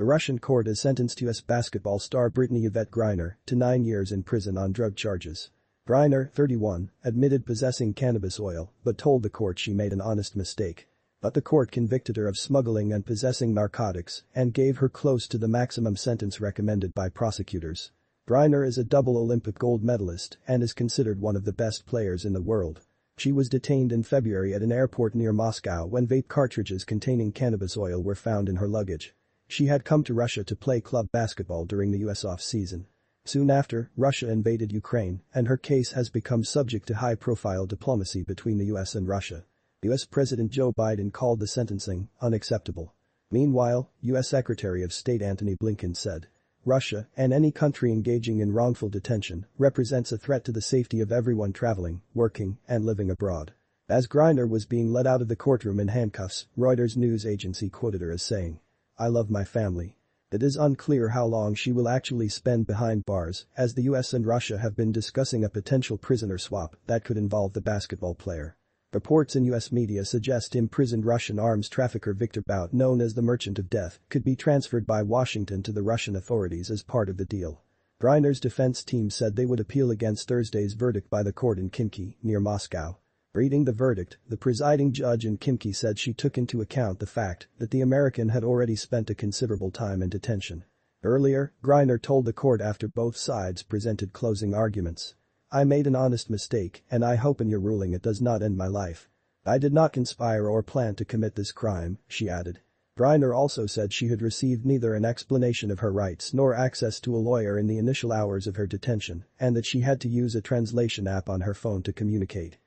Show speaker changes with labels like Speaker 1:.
Speaker 1: The Russian court has sentenced U.S. basketball star Brittney Yevette Griner to nine years in prison on drug charges. Griner, 31, admitted possessing cannabis oil but told the court she made an honest mistake. But the court convicted her of smuggling and possessing narcotics and gave her close to the maximum sentence recommended by prosecutors. Griner is a double Olympic gold medalist and is considered one of the best players in the world. She was detained in February at an airport near Moscow when vape cartridges containing cannabis oil were found in her luggage. She had come to Russia to play club basketball during the US off-season. Soon after, Russia invaded Ukraine, and her case has become subject to high-profile diplomacy between the US and Russia. US President Joe Biden called the sentencing unacceptable. Meanwhile, US Secretary of State Antony Blinken said, Russia, and any country engaging in wrongful detention, represents a threat to the safety of everyone traveling, working, and living abroad. As Griner was being led out of the courtroom in handcuffs, Reuters news agency quoted her as saying, I love my family. It is unclear how long she will actually spend behind bars, as the US and Russia have been discussing a potential prisoner swap that could involve the basketball player. Reports in US media suggest imprisoned Russian arms trafficker Viktor Bout known as the Merchant of Death could be transferred by Washington to the Russian authorities as part of the deal. Griner's defense team said they would appeal against Thursday's verdict by the court in Khimki, near Moscow. Reading the verdict, the presiding judge in Khimki said she took into account the fact that the American had already spent a considerable time in detention. Earlier, Griner told the court after both sides presented closing arguments. I made an honest mistake and I hope in your ruling it does not end my life. I did not conspire or plan to commit this crime, she added. Griner also said she had received neither an explanation of her rights nor access to a lawyer in the initial hours of her detention and that she had to use a translation app on her phone to communicate.